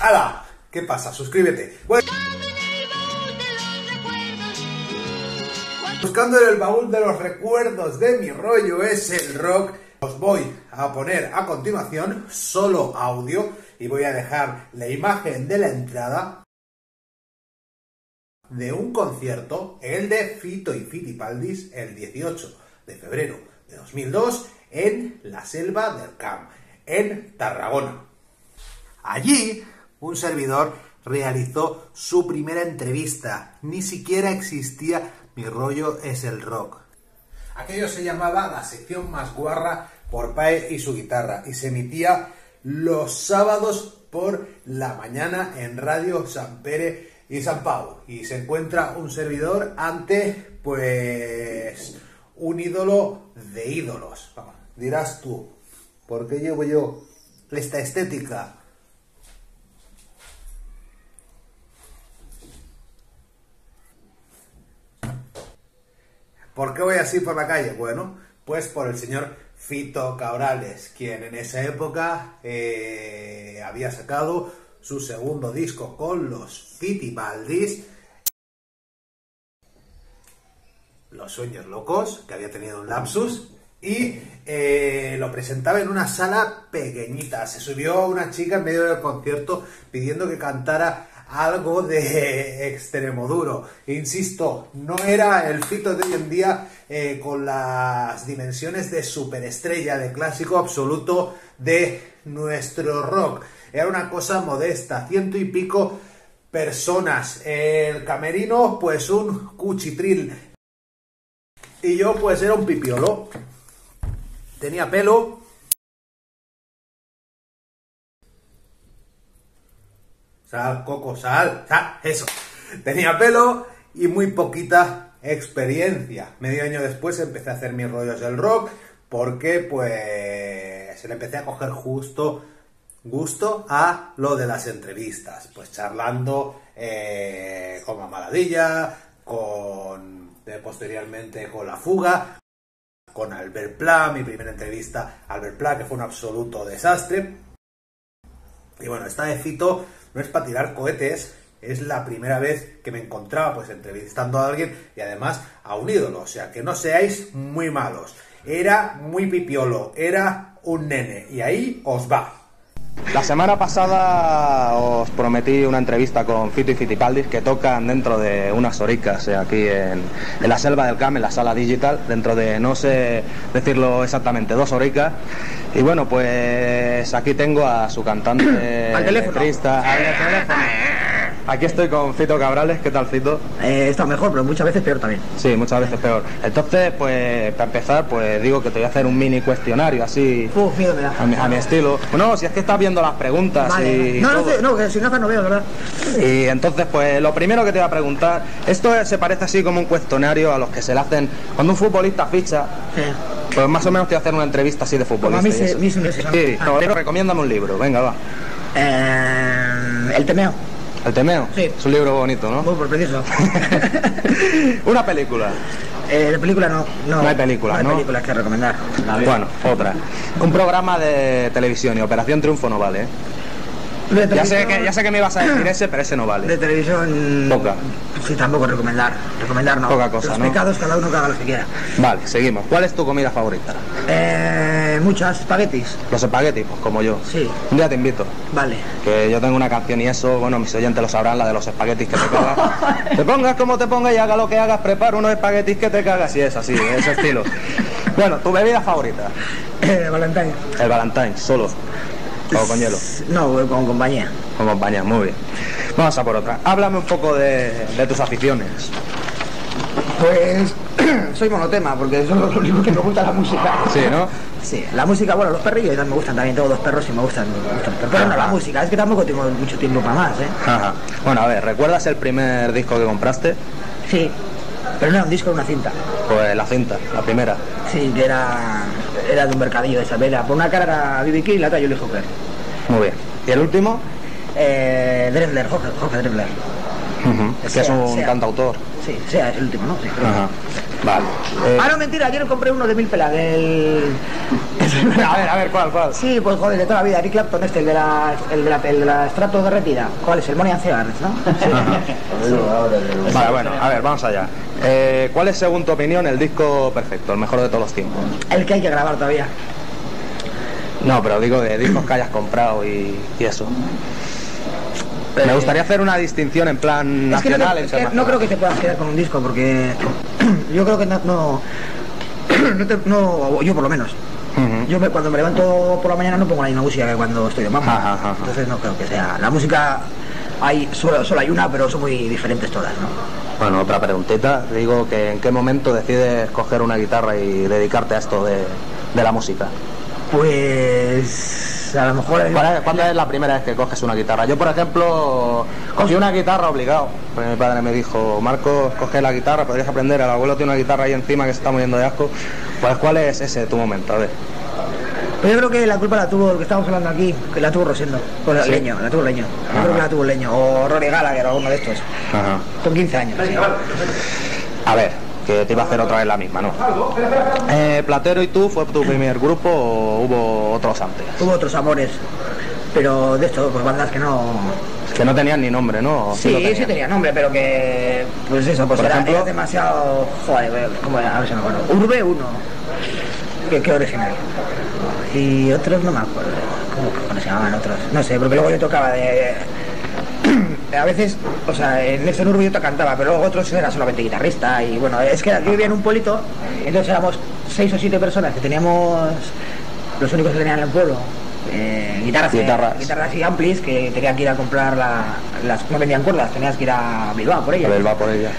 ¡Hala! ¿Qué pasa? Suscríbete. Buscando en el baúl de los recuerdos de mi rollo es el rock. Os voy a poner a continuación solo audio y voy a dejar la imagen de la entrada de un concierto, el de Fito y Fitipaldis, el 18 de febrero de 2002 en la selva del Camp, en Tarragona. Allí, un servidor realizó su primera entrevista. Ni siquiera existía Mi rollo es el rock. Aquello se llamaba la sección más guarra por Pae y su guitarra y se emitía los sábados por la mañana en Radio San Pere y San Pau. Y se encuentra un servidor ante, pues, un ídolo de ídolos. Dirás tú, ¿por qué llevo yo esta estética? ¿Por qué voy así por la calle? Bueno, pues por el señor Fito Cabrales, quien en esa época eh, había sacado su segundo disco con los Fitibaldis, Los Sueños Locos, que había tenido un lapsus, y eh, lo presentaba en una sala pequeñita. Se subió una chica en medio del concierto pidiendo que cantara algo de extremo duro. Insisto, no era el fito de hoy en día eh, con las dimensiones de superestrella, de clásico absoluto de nuestro rock. Era una cosa modesta, ciento y pico personas. El camerino, pues un cuchitril. Y yo, pues era un pipiolo. Tenía pelo, Sal, Coco, sal, sal, eso. Tenía pelo y muy poquita experiencia. Medio año después empecé a hacer mis rollos del rock porque pues se le empecé a coger justo gusto a lo de las entrevistas, pues charlando eh, con Mamaladilla, con posteriormente con La Fuga, con Albert Pla, mi primera entrevista Albert Pla, que fue un absoluto desastre. Y bueno, esta de Fito no es para tirar cohetes, es la primera vez que me encontraba pues entrevistando a alguien y además a un ídolo, o sea que no seáis muy malos. Era muy pipiolo, era un nene y ahí os va. La semana pasada os prometí una entrevista con Fito y Fitipaldis que tocan dentro de unas horicas eh, aquí en, la selva del Cam, en la sala digital, dentro de, no sé decirlo exactamente, dos horicas. Y bueno, pues aquí tengo a su cantante, al teléfono. Aquí estoy con Fito Cabrales, ¿qué tal Fito? Eh, está mejor, pero muchas veces peor también. Sí, muchas veces peor. Entonces, pues para empezar, pues digo que te voy a hacer un mini cuestionario así. Uf, miedo me da. A mi, a mi estilo. Bueno, si es que estás viendo las preguntas y. No, no, todo. no, que sin gafas no veo, ¿verdad? Y entonces, pues lo primero que te voy a preguntar, esto se parece así como un cuestionario a los que se le hacen cuando un futbolista ficha. Sí. Pues más o menos te voy a hacer una entrevista así de futbolista. Como a mí se- me- Sí, Ah. no, recomiéndame un libro, venga, va. Eh, el temeo. El Temeo. Sí. Es un libro bonito, ¿no? Muy por preciso. una película. eh, de película no. No, No hay películas, No ¿no? hay películas que recomendar. Bueno, otra. Un programa de televisión y Operación Triunfo no vale, ¿eh? De Ya sé, que, ya sé que me ibas a decir ese, pero ese no De vale. televisión. Poca. Sí, tampoco recomendar. Recomendar no. Poca cosa, Los ¿no? pecados, cada uno que haga lo que quiera. Vale, seguimos. ¿Cuál es tu comida favorita? Eh, muchas espaguetis. Los espaguetis, pues como yo. Sí. Un día te invito. Vale. Que yo tengo una canción y eso, bueno, mis oyentes lo sabrán, la de los espaguetis que te cagas. te pongas como te pongas y haga lo que hagas, prepara unos espaguetis que te cagas y es así, de ese estilo. Bueno, tu bebida favorita. Eh, Valentine. El Valentine, solo. O con hielo. No, con compañía. Con compañía, muy bien. Vamos a por otra. Háblame un poco de, de tus aficiones. Pues soy monotema, porque eso es lo único que me gusta la música. Sí, ¿no? Sí, la música, bueno, los perrillos me gustan también, tengo dos perros y me gustan, me gustan. Pero no la música, es que tampoco tengo mucho tiempo para más, ¿eh? Ajá. Bueno, a ver, ¿recuerdas el primer disco que compraste? Sí, pero no era un disco, era una cinta. Pues la cinta, la primera. Sí, que era, era de un mercadillo de Isabela. Por una cara era B.B. King y la otra Julie Hooker. Muy bien. ¿Y el último? Eh, Drexler, Jorge, Jorge Drexler. Ujú. Es que es un sea. cantautor. Sí, sea, es el último, ¿no? Sí, creo. Ajá. Vale. Eh, Ah, no, mentira, ayer compré uno de mil pelas, del... a ver, a ver, ¿cuál, cuál? Sí, pues joder, de toda la vida, Eric Clapton este, el de la, el de la, el de la estrato derretida. ¿Cuál es? El Money and Cigars, ¿no? Sí. Vale, bueno, a ver, vamos allá. Eh, ¿Cuál es, según tu opinión, el disco perfecto, el mejor de todos los tiempos? El que hay que grabar todavía. No, pero digo de discos que hayas comprado y, y eso. Me gustaría hacer una distinción en plan Es que, no, nacional te- es que no creo que te puedas quedar con un disco porque yo creo que no, no, no te- no- yo por lo menos. Yo me- cuando me levanto por la mañana no pongo la misma música que cuando estoy de mamá. Entonces no creo que sea. La música hay solo, solo hay una, pero son muy diferentes todas, ¿no? Bueno, otra preguntita. Digo que en qué momento decides coger una guitarra y dedicarte a esto de, de la música. Pues a lo mejor ¿Cuál es- ¿Cuándo es la primera vez que coges una guitarra? Yo, por ejemplo, cogí una guitarra obligado. Pues mi padre me dijo, Marco, coge la guitarra, podrías aprender. El abuelo tiene una guitarra ahí encima que se está muriendo de asco. Pues, ¿cuál es ese tu momento? A ver. Pero yo creo que la culpa la tuvo, lo que estamos hablando aquí, que la tuvo Rosendo, con el Sí. leño, la tuvo Leño. Yo Ajá. creo que la tuvo Leño, o Rory Gallagher o alguno de estos, Ajá. con 15 años. sí. A ver, que te iba a hacer otra vez la misma, ¿no? Eh, Platero y tú, ¿fue tu primer grupo o hubo otros antes? Tuvo otros amores, pero de esto, pues bandas que no... Que no tenían ni nombre, ¿no? ¿O Sí, sí, tenían? tenía nombre, pero que... Pues eso, pues Por era, ejemplo- era demasiado... Joder, ¿cómo era? A ver si me acuerdo. Urbe 1, que, que original. Y otros no me acuerdo. ¿Cómo, se llamaban otros? No sé, porque luego yo tocaba de... A veces, o sea, en ese Urbe yo te cantaba, pero luego otros era solamente guitarrista. Y bueno, es que yo vivía en un pueblito, entonces éramos seis o siete personas que teníamos... Los únicos que tenían en el pueblo. eh, guitarras, eh, Guitarras. guitarras y amplis que tenían que ir a comprar la- las no vendían cuerdas tenías que ir a Bilbao por A ellas ver, va por ella.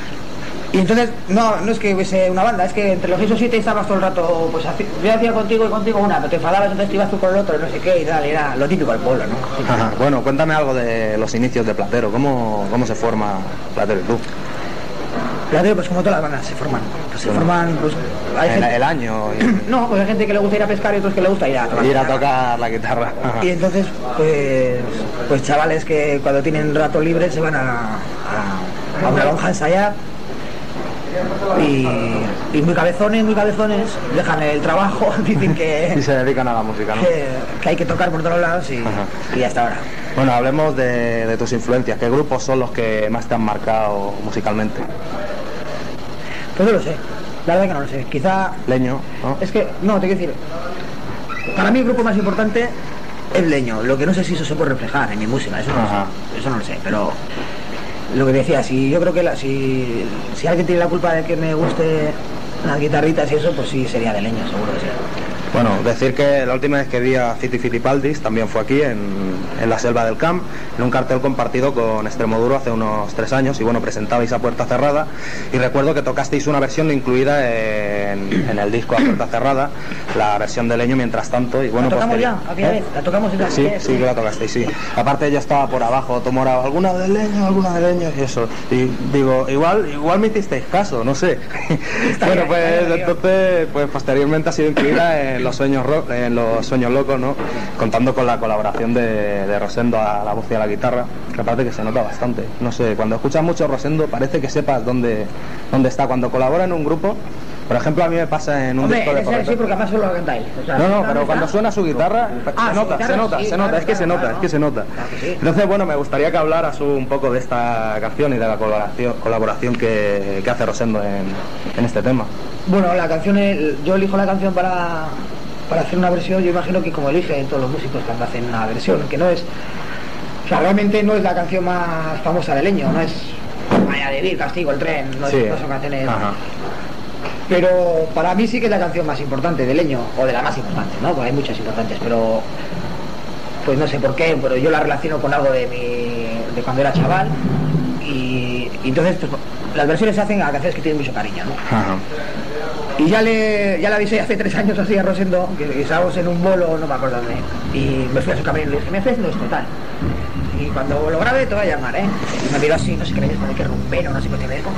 Y entonces no no es que hubiese una banda es que entre los seis o siete estabas todo el rato pues yo hacía contigo y contigo una pero te enfadabas entonces te ibas tú con el otro no sé qué y tal era lo típico del pueblo no Ajá. Bueno, cuéntame algo de los inicios de Platero. ¿Cómo, cómo se forma Platero y tú? la digo pues como todas las bandas se forman pues se forman pues hay El, gente, el año y- no pues hay gente que le gusta ir a pescar y otros que le gusta ir a tocar ir a tocar la guitarra. Ajá. Y entonces, pues, pues chavales que cuando tienen rato libre se van a, a, a una lonja a ensayar y, y muy cabezones, muy cabezones, dejan el trabajo, dicen Y que, se dedican a la música, ¿no? que, que hay que tocar por todos lados y, y hasta ahora. Bueno, hablemos de, de tus influencias. ¿Qué grupos son los que más te han marcado musicalmente? Pues no lo sé, la verdad que no lo sé. Quizá Leño, ¿no? Es que, no, te quiero decir, para mí el grupo más importante es Leño. Lo que no sé si eso se puede reflejar en mi música, eso no, lo sé, eso no lo sé, pero lo que decía, si yo creo que la- si, si alguien tiene la culpa de que me guste las guitarritas y eso, pues sí sería de Leño, seguro que sí. Bueno, decir que la última vez que vi a City Fitipaldis también fue aquí, en, en la selva del Camp, en un cartel compartido con Extremoduro hace unos tres años y bueno, presentabais a puerta cerrada y recuerdo que tocasteis una versión incluida en, en el disco a puerta cerrada, la versión de Leño mientras tanto y bueno, ¿La tocamos posterior- ya? ¿Aquella ¿Eh? vez? ¿La tocamos esa Sí, vez? sí que la tocasteis, sí. Aparte yo estaba por abajo, tomorado, alguna de leño, alguna de leño y eso. Y digo, igual, igual me hicisteis caso, no sé. bueno, pues entonces, pues posteriormente ha sido incluida en los sueños ro- en los sueños locos, ¿no? Contando con la colaboración de, de Rosendo a la voz y a la guitarra, que aparte que se nota bastante. No sé, cuando escuchas mucho Rosendo parece que sepas dónde, dónde está. Cuando colabora en un grupo, por ejemplo, a mí me pasa en un Hombre, disco de en ese sí, Correcto- porque además solo lo cantáis. o sea, no, no, ¿está pero cuando suena su guitarra, Ah, se nota, guitarra, se nota, sí, se claro, nota, es que se claro, nota, claro. es que se nota. Claro que sí. Entonces, bueno, me gustaría que hablaras un poco de esta canción y de la colaboración, colaboración que, que hace Rosendo en, en este tema. Bueno, la canción, el- yo elijo la canción para, para hacer una versión, yo imagino que como eligen todos los músicos cuando hacen una versión, que no es, o sea, realmente no es la canción más famosa de Leño, no es Vaya de Vir, Castigo, El Tren, no, es- no son canciones... Ajá. Pero para mí sí que es la canción más importante de Leño, o de la más importante, ¿no? Porque hay muchas importantes, pero pues no sé por qué, pero yo la relaciono con algo de mi de cuando era chaval y, entonces pues, las versiones se hacen a canciones que tienen mucho cariño, ¿no? Ajá. Y ya le, ya le avisé hace tres años así a Rosendo, que, que estábamos en un bolo, no me acuerdo dónde, y me fui a su camerino y le dije, me haciendo esto, tal. Y cuando lo grabe te voy a llamar, ¿eh? Y me miró así, no sé qué le dijo, de qué rumbero, no sé qué dijo.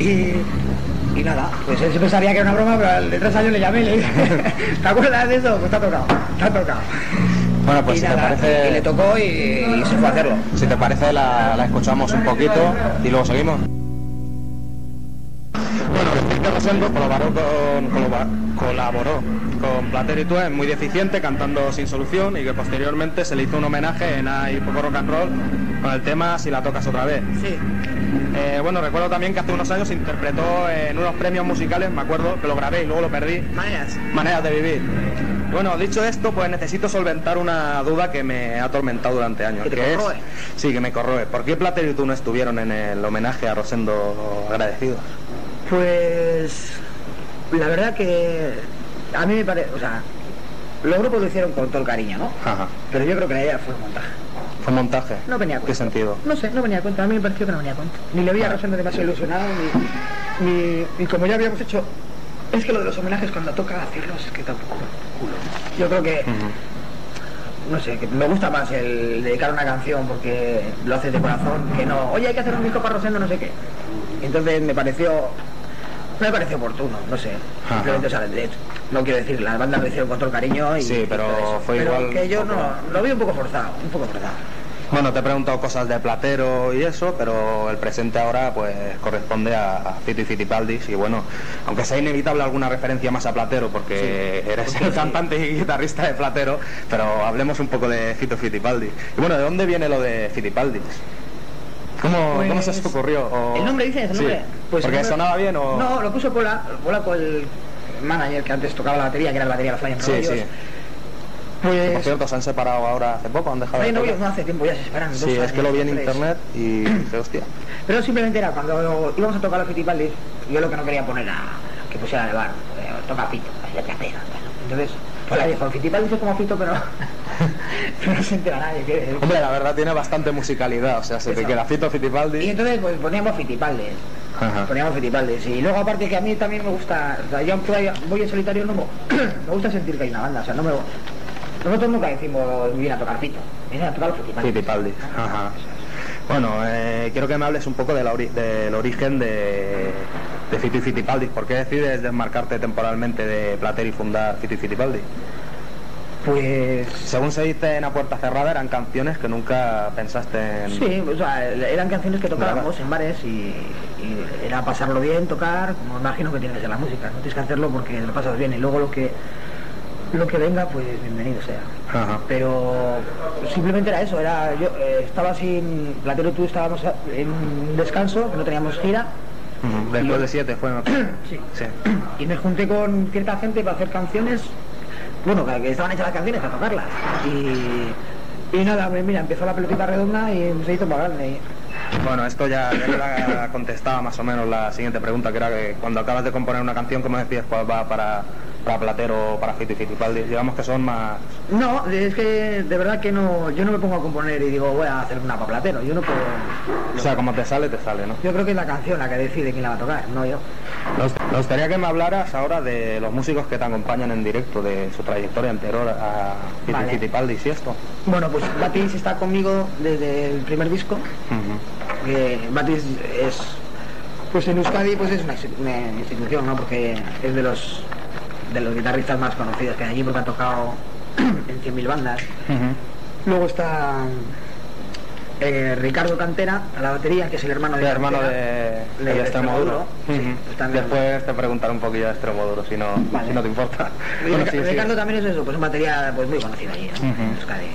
Y, y nada, pues él siempre sabía que era una broma, pero al de tres años le llamé y le dije, ¿te acuerdas de eso? Pues está tocado, está tocado. Bueno, pues y si te parece, y le tocó y, y se fue a hacerlo. si te parece la, la escuchamos un poquito y luego seguimos. Bueno, decir que Rosendo colaboró con, colaboró con Platero y Tue, muy deficiente, cantando Sin Solución, y que posteriormente se le hizo un homenaje en Hay Poco Rock and Roll con el tema Si la tocas otra vez. Sí. Eh, bueno, recuerdo también que hace unos años interpretó en unos premios musicales, me acuerdo, que lo grabé y luego lo perdí, Maneras. Maneras de vivir. Bueno, dicho esto, pues necesito solventar una duda que me ha atormentado durante años. ¿Que te que es- corroe? Sí, que me corroe. ¿Por qué Platero y tú no estuvieron en el homenaje a Rosendo agradecidos? Pues la verdad que a mí me parece, o sea, los grupos lo hicieron con todo el cariño, ¿no? Ajá. Pero yo creo que la idea fue un montaje. Fue montaje. No venía a ¿Qué cuento. sentido? No sé, no venía a cuenta. A mí me pareció que no venía a cuenta. Ni le vi a Rosendo demasiado ilusionado, ni, ni- y como ya habíamos hecho... Es que lo de los homenajes cuando toca hacerlos es que tampoco Yo creo que... No sé, que me gusta más el dedicar una canción porque lo haces de corazón que no. Oye, hay que hacer un disco para Rosendo, no sé qué. Entonces me pareció... No me pareció oportuno, no sé. Ajá. Simplemente, o sea, de- no quiero decir, las bandas lo hicieron con todo el cariño y... Sí, pero fue Pero igual que yo no... Lo vi un poco forzado, un poco forzado. Bueno, te he preguntado cosas de Platero y eso, pero el presente ahora pues corresponde a, a Fito y Fitipaldis y bueno, aunque sea inevitable alguna referencia más a Platero porque eres porque el sí. cantante y guitarrista de Platero, pero hablemos un poco de Fito Fitipaldis. Y bueno, ¿de dónde viene lo de Fitipaldis? ¿Cómo, Pues, ¿cómo se os ocurrió? O- ¿El nombre dices? ¿El Sí. nombre? Pues ¿Porque el nombre- sonaba bien o...? No, lo puso Pola, Pola con el manager que antes tocaba la batería, que era la batería de Flying Sí. Sí. Por Pues cierto, se han separado ahora hace poco, han dejado de Flying Novios no hace tiempo, ya se esperan. Sí, dos es que lo vi en años, tres. internet y dije, hostia. Pero simplemente era cuando íbamos a tocar los Fittipaldis, yo lo que no quería poner a que pusiera de bar, eh, toca Fito, ya te. Entonces, pues ahí dijo, Fittipaldis es como Fito, pero, pero no se entera nadie. Que, Hombre, la verdad tiene bastante musicalidad, o sea, se te Eso. queda Fito Fitipaldi. Y entonces pues poníamos Fittipaldis. Ajá. Poníamos Fittipaldis. Y luego aparte que a mí también me gusta, o sea, yo aunque voy en solitario no me, me gusta sentir que hay una banda, o sea, no me nosotros nunca decimos viene a tocar Fito, viene a tocar los. Fittipaldi, ajá. Bueno, eh, quiero que me hables un poco ori- del origen de, de Fito y. ¿Por qué decides desmarcarte temporalmente de Platero y fundar Fito y? Pues Según se dice en A Puerta Cerrada, eran canciones que nunca pensaste en... sí, o sea, eran canciones que tocábamos en bares y, y era pasarlo bien, tocar, como imagino que tiene que ser la música, no tienes que hacerlo porque lo pasas bien y luego lo que lo que venga, pues bienvenido sea. Ajá. pero simplemente era eso, era yo eh, estaba sin Platero y tú estábamos en un descanso, no teníamos gira Después de siete fue... Sí. Sí. y me junté con cierta gente para hacer canciones, bueno, que estaban hechas las canciones para tocarlas y, y nada, mira, empezó la pelotita redonda y se hizo más grande. Bueno, esto ya, contestaba más o menos la siguiente pregunta, que era que cuando acabas de componer una canción, ¿cómo decides cuál va para, para Platero o para Fito y Fittipaldi? Digamos que son más... No, es que de verdad que no, yo no me pongo a componer y digo voy a hacer una para Platero, yo no puedo, O sea, como te sale, te sale, ¿no? yo creo que es la canción la que decide quién la va a tocar, no yo. Nos, me gustaría que me hablaras ahora de los músicos que te acompañan en directo, de su trayectoria anterior a Fito y Vale. Fittipaldi y esto. Bueno, pues Batis está conmigo desde el primer disco, que Batis es pues en Euskadi pues es una, una institución no porque es de los de los guitarristas más conocidos que hay allí porque ha tocado en 100.000 bandas luego está eh, Ricardo Cantera a la batería que es el hermano de El hermano Cantera, de, de de Extremoduro. Sí, pues Después te preguntaré un poquillo de Extremoduro, si no, Vale. si no te importa. Bueno, sí. Ricardo también es eso pues una batería pues muy conocida allí ¿no? En Euskadi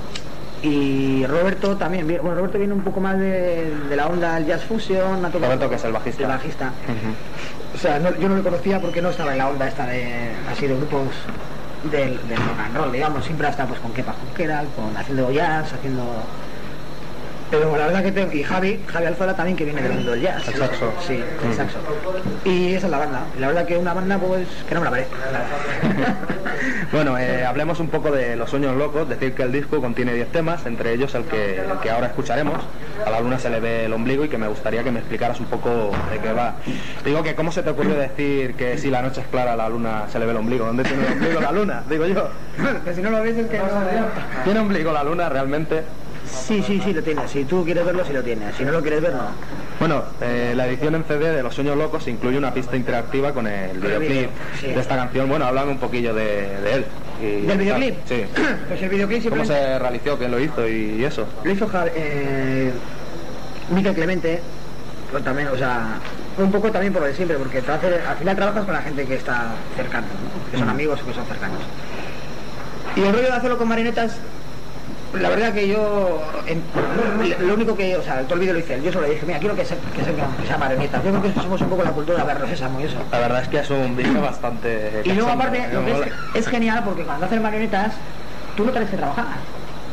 y Roberto también bueno Roberto viene un poco más de, de la onda del jazz fusion ha Roberto, que es el bajista. el bajista Ujú. O sea, no- yo no lo conocía porque no estaba en la onda esta de así de grupos del, del rock and roll, digamos, siempre ha estado pues con Kepa Junquera, con haciendo jazz, haciendo pero la verdad que tengo, y Javi, Javi Alzola también que viene del mundo del jazz. El saxo. Sí, el Mm. saxo. Y esa es la banda. La verdad que una banda pues que no me la parece. Bueno, eh, hablemos un poco de Los Sueños Locos, decir que el disco contiene 10 temas, entre ellos el que, el que ahora escucharemos, a la luna se le ve el ombligo y que me gustaría que me explicaras un poco de qué va. Digo que cómo se te ocurrió decir que si la noche es clara a la luna se le ve el ombligo, ¿dónde tiene el ombligo la luna? Digo yo. que si no lo ves es que no ¿Tiene ombligo la luna realmente? Sí, sí, sí lo tiene. Si tú quieres verlo, sí lo tiene. Si no lo quieres ver, no. Bueno, eh, la edición en CD de Los Sueños Locos incluye una pista interactiva con el videoclip sí. de esta canción. Bueno, háblame un poquillo de, de él. y- ¿Del videoclip? Sí. Pues el videoclip ¿Cómo simplemente... se realizó? ¿Quién lo hizo? Y eso. Lo hizo eh, Miquel Clemente, pero también, o sea, un poco también por lo de siempre, porque te hace- al final trabajas con la gente que está cercana, ¿no? que son amigos o que son cercanos. Y el rollo de hacerlo con marionetas, la verdad que yo, en- lo único que, o sea, todo el vídeo lo hice él, yo solo le dije, mira, quiero que sea, que que sea marionetas. Yo creo que somos un poco la cultura de verlo sésamo y eso. La verdad es que es un vídeo bastante. Y luego aparte, ¿eh? lo que Mola. es, es genial porque cuando haces marionetas, tú no tienes que trabajar.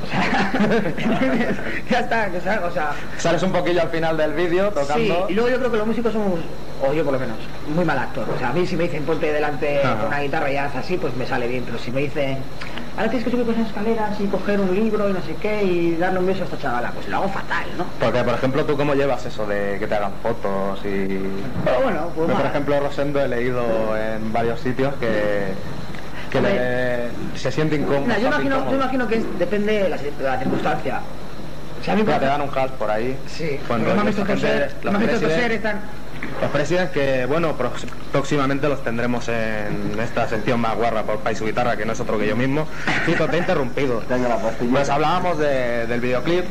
O sea, ¿entiendes? ya está, que sea, o sea, Sales un poquillo al final del vídeo sí, tocando. y luego yo creo que los músicos somos, o yo por lo menos, muy mal actor. O sea, a mí si me dicen ponte delante con una guitarra y haz así, pues me sale bien, pero si me dicen, ahora tienes que subir por esas escaleras y coger un libro y no sé qué y darle un beso a esta chavala, pues lo hago fatal, ¿no? Porque, por ejemplo, ¿tú cómo llevas eso de que te hagan fotos y...? Pero bueno, pues Yo, por ejemplo, Rosendo he leído en varios sitios que, que le- se siente incómodo. Mira, yo, imagino, yo imagino que es- depende de la, de la circunstancia. Si a mí, te dan un halt por ahí. Sí, Cuando me han visto toser, me han visto toser, están... Los presidentes que, bueno, próximamente los tendremos en esta sección más guarra por País su Guitarra, que no es otro que yo mismo. Fico, te he interrumpido. Pues hablábamos de- del videoclip,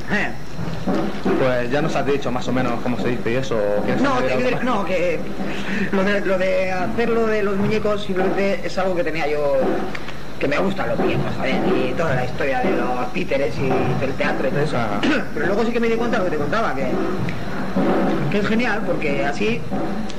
pues ya nos has dicho más o menos cómo se dice y eso. ¿o quieres No, que, no, que lo de, lo de hacerlo de los muñecos simplemente es algo que tenía yo, que me gustan los muñecos, ¿sabes? Y toda la historia de los títeres y del teatro y todo eso. Ajá. Pero luego sí que me di cuenta de lo que te contaba, que, que es genial porque así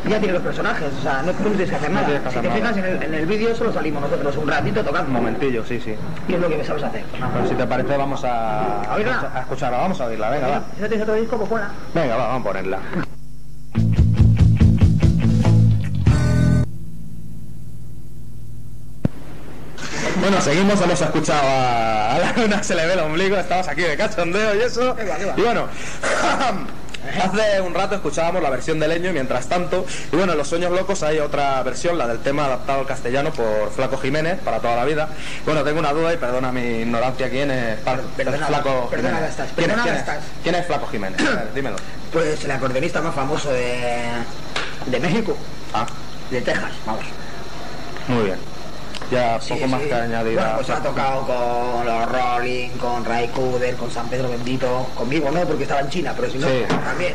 ya tienes los personajes, o sea, no, tienes que hacer nada. que si te nada. fijas en el, en el vídeo solo salimos nosotros un ratito Un tocando, momentillo, sí, sí. y es lo que sabes hacer. Pero si te parece vamos a, ¿A oírla? a escucharla, vamos a oírla, venga, va. Si no tienes otro disco, pues ponla. Venga, va, vamos a ponerla. Bueno, seguimos, hemos escuchado a, a la luna, se le ve el ombligo, estamos aquí de cachondeo y eso. Va, va. Y bueno, hace un rato escuchábamos la versión de Leño y mientras tanto, y bueno, en Los Sueños Locos hay otra versión, la del tema adaptado al castellano por Flaco Jiménez, para toda la vida. Bueno, tengo una duda y perdona mi ignorancia, ¿quién es Perdona- Flaco perdona Jiménez? estás, ¿Quién, es- quién es- estás. quién es Flaco Jiménez? A ver, dímelo. Pues el acordeonista más famoso de, de México, Ah, de Texas, vamos. muy bien. Ya Sí, poco más que añadir Bueno, pues ha tocado con los Rolling, con Ray Cooder, con San Pedro Bendito, conmigo no, porque estaba en China, pero si no, Sí. también.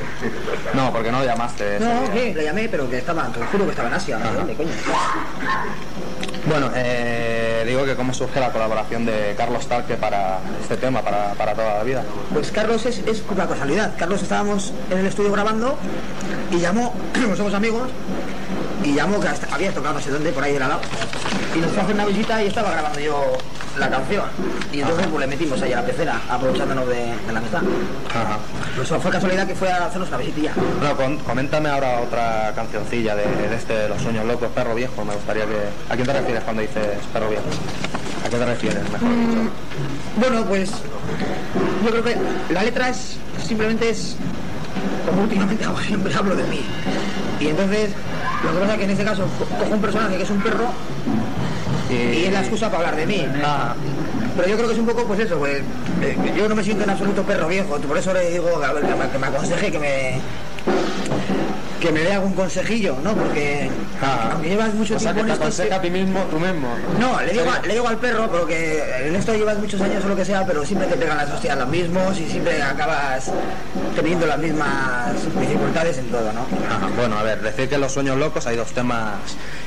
No, porque no llamaste. No, sí, le llamé, pero que estaba, te juro que estaba en Asia, no dónde, coño. Bueno, eh, digo que cómo surge la colaboración de Carlos Tarque para este tema, para, para toda la vida. Pues Carlos es, es una casualidad. Carlos estábamos en el estudio grabando y llamó, somos amigos, y llamó que hasta- había tocado no sé dónde, por ahí de la lado. Y nos fue a hacer una visita y estaba grabando yo la canción. Y entonces pues le metimos ahí a la pecera, aprovechándonos de, de la amistad. Ajá. Pues fue casualidad que fue a hacernos una visitilla. Bueno, con- coméntame ahora otra cancioncilla de, de este de Los Sueños Locos, Perro Viejo. Me gustaría que... ¿A quién te refieres cuando dices Perro Viejo? ¿A qué te refieres, mejor dicho? Bueno, pues yo creo que la letra es simplemente es como últimamente hago siempre hablo de mí. Y entonces lo que pasa es que en este caso co- cojo un personaje que es un perro y es la excusa para hablar de mí. Ah, Pero yo creo que es un poco pues eso, pues eh, yo no me siento en absoluto perro viejo, por eso le digo que me aconseje que me que me dé algún consejillo, ¿no? Porque ah. llevas mucho o sea, que tiempo te en esto, a ti mismo, tú mismo. no, le digo, le digo al perro, pero que en esto llevas muchos años o lo que sea, pero siempre te pegan las hostias los mismos y siempre acabas teniendo las mismas dificultades en todo, ¿no? Bueno, a ver, decir que en Los Sueños Locos hay dos temas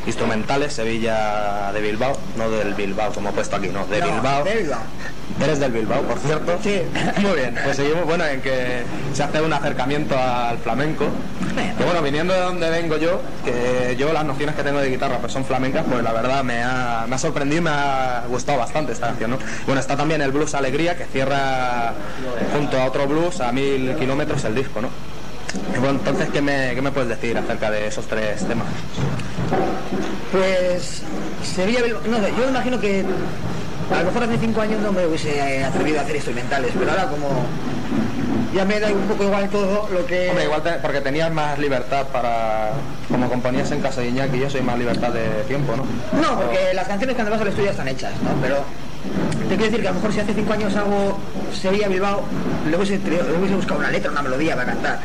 instrumentales, Sevilla de Bilbao, no del Bilbao como he puesto aquí, no, de No, Bilbao. de Bilbao. Eres del Bilbao, por cierto. Sí. Muy bien, pues seguimos, bueno, en que se hace un acercamiento al flamenco. Que bueno, viniendo de donde vengo yo, que yo las nociones que tengo de guitarra pues son flamencas, pues la verdad me ha, me ha sorprendido y me ha gustado bastante esta canción, ¿no? Bueno, está también el Blues Alegría, que cierra junto a otro blues a mil kilómetros el disco, ¿no? Y bueno, entonces, ¿qué me, ¿qué me puedes decir acerca de esos tres temas? Pues sería, no sé, yo imagino que a lo mejor hace cinco años no me hubiese atrevido a hacer instrumentales, pero ahora como ya me da un poco igual todo lo que... Hombre, igual te- porque tenías más libertad para, como componías en casa de Iñaki, yo soy más libertad de tiempo, ¿no? No, porque las canciones cuando vas al estudio ya están hechas, ¿no? Pero te quiero decir que a lo mejor si hace cinco años hago Sevilla Bilbao, le hubiese, le hubiese buscado una letra, una melodía para cantar.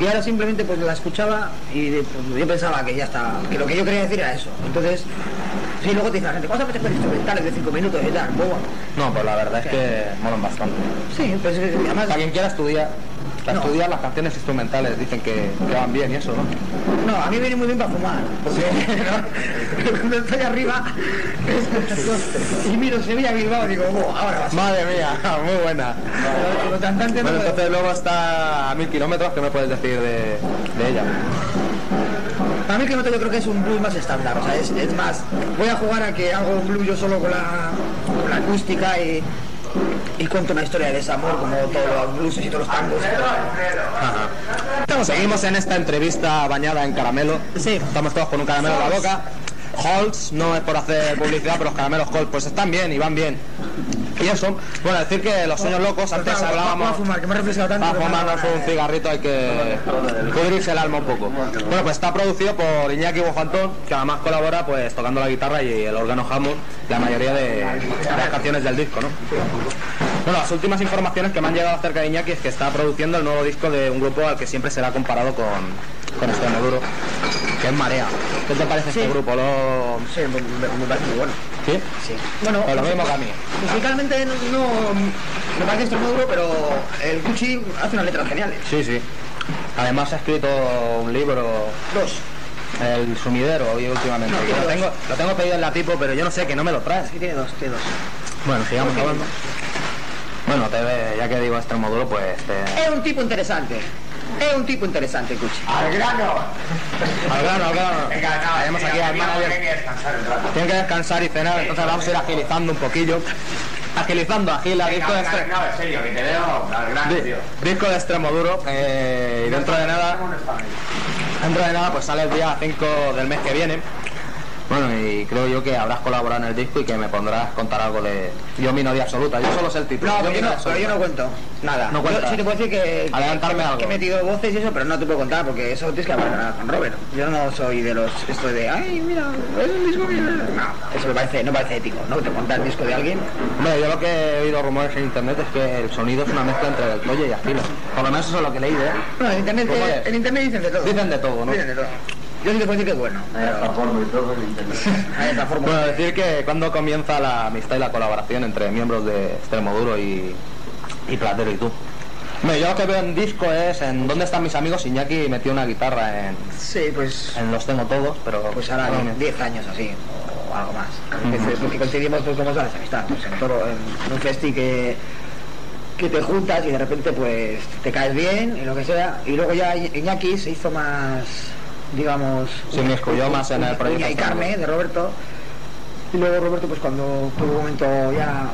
Y ahora simplemente pues la escuchaba y pues, yo pensaba que ya está, que lo que yo quería decir era eso. Entonces, sí, luego te dice la gente, ¿cuántas veces con instrumentales de cinco minutos y tal? Bueno, No, pues la verdad es que molan bastante. sí, pues eh, además Para quien quiera estudiar, Para No. estudiar las canciones instrumentales dicen que, que van bien y eso, ¿no? No, a mí viene muy bien para fumar. Porque ¿no? cuando estoy arriba y miro Sevilla Bilbao digo, "Oh, ahora va a ser". Madre mía, muy buena. Pero Bueno, no- entonces luego está a mil kilómetros, ¿qué me puedes decir de, de ella? Para mí que no yo creo que es un blues más estándar, o sea, es, es más, voy a jugar a que hago un blues yo solo con la, con la acústica y, y cuento una historia de desamor como todos los blues y todos los tangos. Estamos, seguimos en esta entrevista bañada en caramelo. Sí. Estamos todos con un caramelo en la boca. Holtz, no es por hacer publicidad, pero los caramelos Holtz pues están bien y van bien. Bueno, decir que los sueños locos, antes a hablábamos... fumar, que me he refrescado tanto. Para que me ha fumarnos dado un cigarrito hay que cubrirse el alma un poco. Bueno, pues está producido por Iñaki Bojantón, que además colabora pues tocando la guitarra y el órgano Hammond, la mayoría de, las canciones del disco, ¿no? Bueno, las últimas informaciones que me han llegado acerca de Iñaki es que está produciendo el nuevo disco de un grupo al que siempre será comparado con, con Extremoduro, que es Marea. ¿Qué te parece este grupo? ¿Lo... Sí, me, me- me parece muy bueno. ¿Sí? Sí. Bueno, lo mismo que a mí. Musicalmente no, no- me parece esto duro, pero el Cuchi hace unas letras geniales. Sí, sí. Además ha escrito un libro Dos. El sumidero hoy últimamente. No, lo, tengo, lo tengo pedido en la tipo, pero yo no sé que no me lo traes. Sí, tiene dos, tiene dos. Bueno, sigamos hablando. Bueno, te ve, ya que digo Extremoduro, pues te... Es un tipo interesante. Es un tipo interesante, Cuchi. Al grano. Al grano, al grano. Venga, no, Tenemos aquí al manager. hay que descansar un rato. Tienen que descansar y cenar, entonces vamos a ir agilizando un poquillo. Agilizando, agila, disco de, venga, extre- no, en serio, que te veo al grano, di- tío. disco de Extremoduro. eh, y dentro de nada, dentro de nada, pues sale el día 5 del mes que viene. Bueno, y creo yo que habrás colaborado en el disco y que me pondrás contar algo de Yo minoría absoluta. Yo solo sé el título. No, pero yo no, pero yo no cuento nada. No yo cuentas. sí te puedo decir que, Adelantarme que, algo. que he metido voces y eso, pero no te puedo contar porque eso tienes que hablar con Robert. Yo no soy de los esto de ay mira, es un disco que no, eso me parece, no parece ético, ¿no? Te contar el disco de alguien. Hombre, yo lo que he oído rumores en internet es que el sonido es una mezcla entre Del Toyo y Aquila. Por lo menos eso es lo que leí, ¿eh? Bueno, en internet, en internet dicen de todo. Dicen de todo, ¿no? Dicen de todo. Yo sí te puedo decir que es bueno. Pero. Bueno, decir que cuando comienza la amistad y la colaboración entre miembros de Extremoduro y, y Platero y tú. Hombre, yo lo que veo en disco es en ¿Dónde están mis amigos? Iñaki metió una guitarra en, Sí, pues en Los Tengo Todos, pero pues ahora bueno, 10 años así o algo más. Entonces, porque coincidimos pues como sabes amistad, pues en todo en un festi que que te juntas y de repente pues te caes bien y lo que sea y luego ya Iñaki se hizo más digamos Se inmiscuyó más en el proyecto y carne de Roberto y luego Roberto pues cuando tuvo un momento ya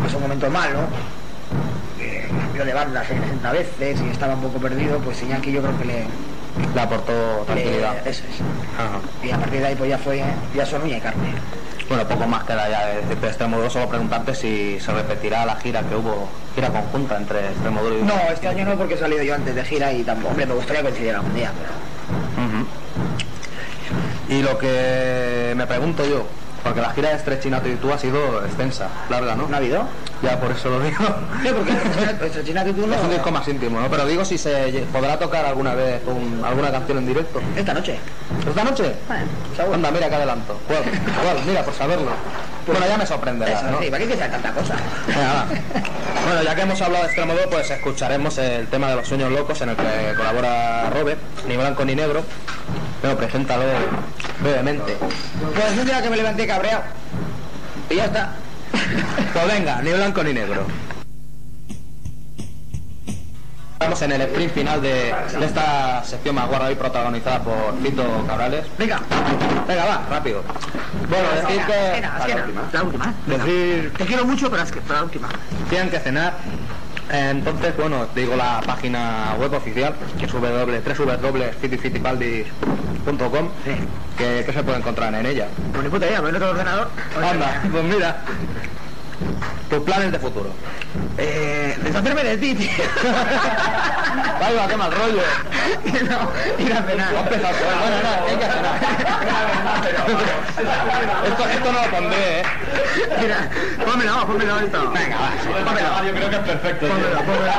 pues un momento malo eh, cambió de banda 60 veces y estaba un poco perdido pues Iñaki yo creo que le, le aportó tranquilidad. le- eso es Ajá. y a partir de ahí pues ya fue ya son uña y carne Bueno, poco más queda ya de de Extremoduro, solo preguntarte si se repetirá la gira que hubo, gira conjunta entre Extremoduro y... no este año no porque he salido yo antes de gira y tampoco hombre me gustaría coincidir algún día pero. Y lo que me pregunto yo, porque la gira de Estrechinato y tú ha sido extensa, larga, ¿no? ¿no ha habido? Ya por eso lo digo. Sí, porque tú no Es un disco más íntimo, ¿no? Pero digo si se podrá tocar alguna vez un- alguna canción en directo. esta noche ¿Esta noche? Bueno. Anda, mira que adelanto. ¿Cuál? ¿Cuál? Mira, por saberlo. Bueno, ya me sorprenderá, sí, ¿para qué tanta cosa? Venga. Bueno, ya que hemos hablado de Extremoduro, pues escucharemos el tema de los sueños locos en el que colabora Robert, ni blanco ni negro. Pero preséntalo brevemente. Pues un día que me levanté cabreado y ya está Pues venga, ni blanco ni negro. Estamos en el sprint final de, de esta sección más guarda hoy protagonizada por Fito Cabrales. venga Venga, va, rápido. Bueno, decir que... La última Decir te quiero mucho pero es que la última tienen que cenar. Entonces, bueno, te digo la página web oficial, que es www.fitifitipaldis.com, que, que se puede encontrar en ella. pues ni puta idea me el ordenador Anda, pues mira, tus planes de futuro. eh, deshacerme de ti tío Ahí va, qué mal rollo. no, ir a cenar fuera. Bueno, no, hay que cenar. esto, esto no lo pondré, ¿eh? mira pónmelo pónmelo esto Venga, va. pónmelo Yo creo que es perfecto. pónmelo pónmelo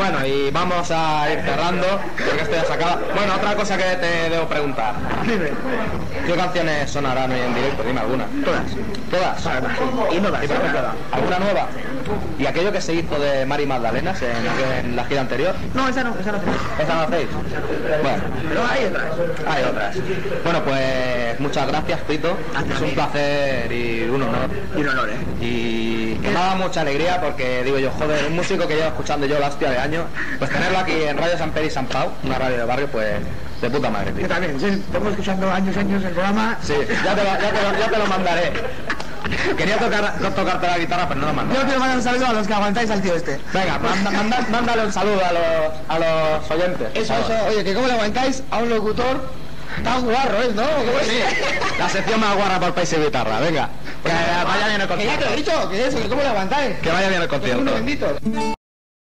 Bueno, y vamos a ir cerrando, porque esto ya se acaba. Bueno, otra cosa que te debo preguntar. dime ¿Qué canciones sonarán hoy en directo? Dime alguna. todas ¿Todas? y nuevas ¿Alguna nueva? ¿Y aquello que se hizo de Mari Magdalenas en, en la gira anterior? No, esa no, esa no hacemos. ¿Esa no hacéis? Bueno, Pero hay otras. hay otras. Bueno, pues muchas gracias, Pito. Es un placer y un honor. Y un honor, ¿eh? Y me dado mucha alegría porque digo yo, joder, un músico que llevo escuchando yo la hostia de años, pues tenerlo aquí en Radio San Pedro y San Pau, una radio de barrio, pues de puta madre, tío. Yo también, sí, estamos escuchando años, años el programa. Sí, ya te lo, ya te lo, ya te lo mandaré. Quería tocar, tocarte la guitarra, pero no lo mandé. Yo quiero mandar un saludo a los que aguantáis al tío este. Venga, manda- manda- mándale un saludo a los, a los oyentes. Eso, eso, oye, que cómo le aguantáis a un locutor tan guarro, ¿eh? ¿No? ¿Cómo es? Sí, la sección más guarra por país y guitarra, venga. Que vaya bien el Que ya te concierto. lo he dicho, que eso, que cómo le aguantáis. Que vaya bien el concierto.